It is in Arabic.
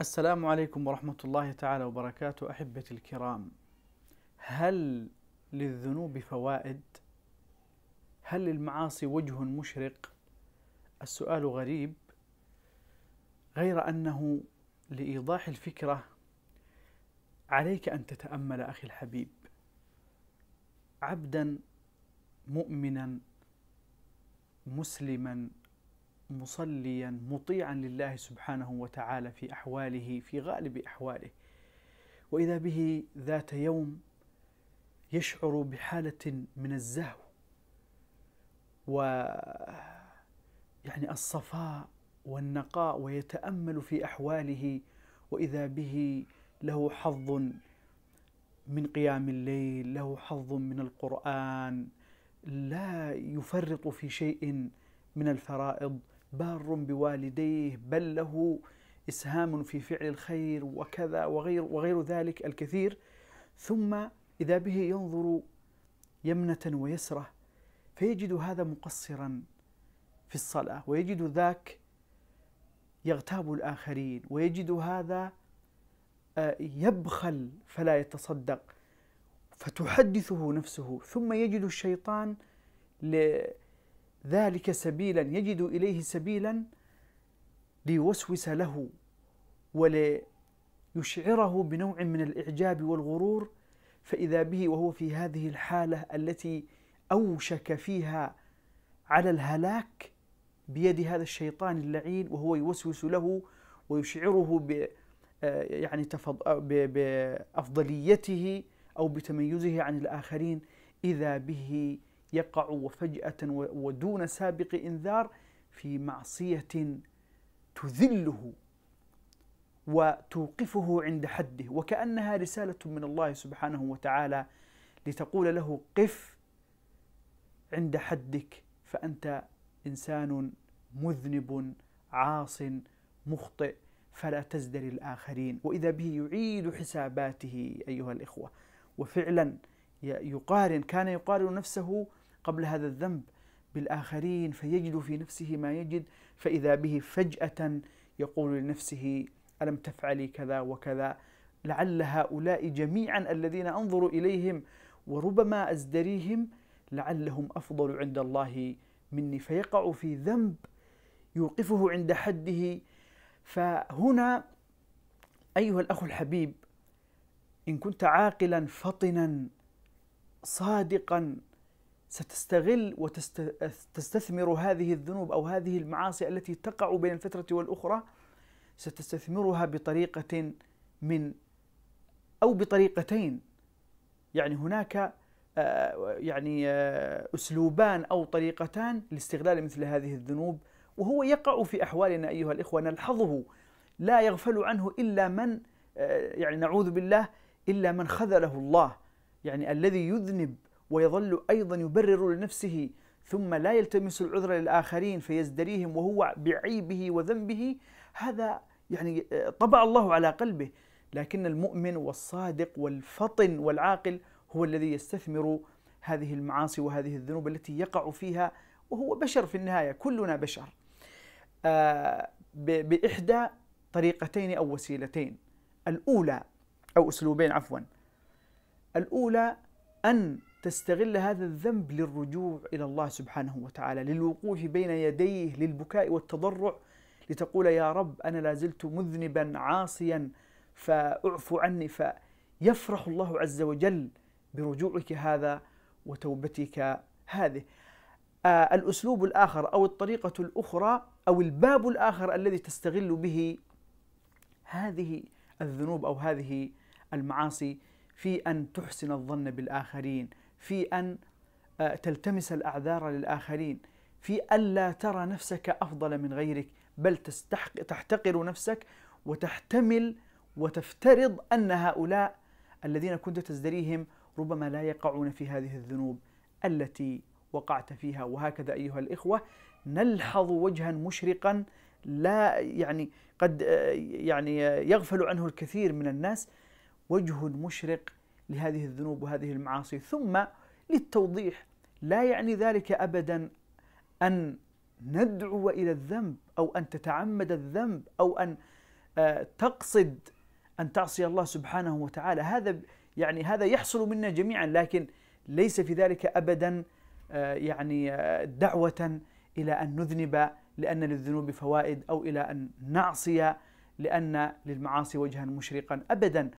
السلام عليكم ورحمة الله تعالى وبركاته أحبتي الكرام هل للذنوب فوائد؟ هل للمعاصي وجه مشرق؟ السؤال غريب غير أنه لإيضاح الفكرة عليك أن تتأمل أخي الحبيب عبدا مؤمنا مسلما مصليا مطيعا لله سبحانه وتعالى في أحواله في غالب أحواله. وإذا به ذات يوم يشعر بحالة من الزهو و يعني الصفاء والنقاء ويتأمل في أحواله وإذا به له حظ من قيام الليل له حظ من القرآن لا يفرط في شيء من الفرائض. بار بوالديه بل له إسهام في فعل الخير وكذا وغير وغير ذلك الكثير. ثم إذا به ينظر يمنة ويسرة فيجد هذا مقصرا في الصلاة ويجد ذاك يغتاب الآخرين ويجد هذا آه، يبخل فلا يتصدق فتحدثه نفسه. ثم يجد الشيطان ذلك سبيلا يجد إليه سبيلا ليوسوس له وليشعره بنوع من الإعجاب والغرور فإذا به وهو في هذه الحالة التي أوشك فيها على الهلاك بيد هذا الشيطان اللعين وهو يوسوس له ويشعره ب يعني بأفضليته أو بتميزه عن الآخرين إذا به يقع وفجأة ودون سابق إنذار في معصية تذله وتوقفه عند حده وكأنها رسالة من الله سبحانه وتعالى لتقول له قف عند حدك فأنت إنسان مذنب عاص مخطئ فلا تزدر الآخرين. وإذا به يعيد حساباته أيها الإخوة. وفعلا يقارن كان يقارن نفسه قبل هذا الذنب بالآخرين فيجد في نفسه ما يجد فإذا به فجأة يقول لنفسه ألم تفعلي كذا وكذا؟ لعل هؤلاء جميعا الذين أنظر إليهم وربما أزدريهم لعلهم أفضل عند الله مني. فيقع في ذنب يوقفه عند حده. فهنا أيها الأخ الحبيب إن كنت عاقلا فطنا صادقا ستستغل وتستثمر هذه الذنوب أو هذه المعاصي التي تقع بين الفترة والأخرى ستستثمرها بطريقة من أو بطريقتين. يعني هناك آه، يعني آه، أسلوبان أو طريقتان لاستغلال مثل هذه الذنوب وهو يقع في أحوالنا أيها الإخوة نلحظه. لا يغفل عنه إلا من آه، يعني نعوذ بالله إلا من خذله الله. يعني الذي يذنب ويظل أيضا يبرر لنفسه ثم لا يلتمس العذر للآخرين فيزدريهم وهو بعيبه وذنبه. هذا يعني آه، طبع الله على قلبه. لكن المؤمن والصادق والفطن والعاقل هو الذي يستثمر هذه المعاصي وهذه الذنوب التي يقع فيها وهو بشر في النهاية كلنا بشر. آه، بإحدى طريقتين أو وسيلتين. الأولى أو أسلوبين عفوا. الأولى أن تستغل هذا الذنب للرجوع إلى الله سبحانه وتعالى للوقوف بين يديه للبكاء والتضرع لتقول يا رب أنا لا زلت مذنبا عاصيا فأعف عني فيفرح الله عز وجل برجوعك هذا وتوبتك هذه. آه الأسلوب الآخر أو الطريقة الأخرى أو الباب الآخر الذي تستغل به هذه الذنوب أو هذه المعاصي في أن تحسن الظن بالآخرين. في أن آه، تلتمس الأعذار للآخرين في الا ترى نفسك أفضل من غيرك بل تحتقر نفسك وتحتمل وتفترض أن هؤلاء الذين كنت تزدريهم ربما لا يقعون في هذه الذنوب التي وقعت فيها. وهكذا أيها الإخوة نلحظ وجها مشرقا لا يعني قد آه، يعني يغفل عنه الكثير من الناس. وجه مشرق لهذه الذنوب وهذه المعاصي ثم للتوضيح. لا يعني ذلك ابدا أن ندعو إلى الذنب أو أن تتعمد الذنب أو أن آه، تقصد أن تعصي الله سبحانه وتعالى. هذا يعني هذا يحصل منا جميعا لكن ليس في ذلك ابدا آه، يعني آه، دعوة إلى أن نذنب لأن للذنوب فوائد أو إلى أن نعصي لأن للمعاصي وجها مشرقا. ابدا